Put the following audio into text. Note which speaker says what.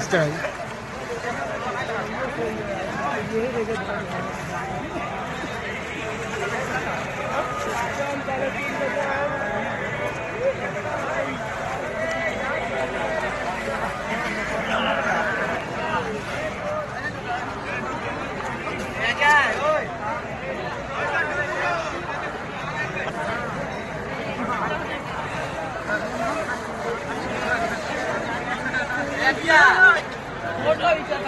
Speaker 1: Style. ગયા મોટો વિચાર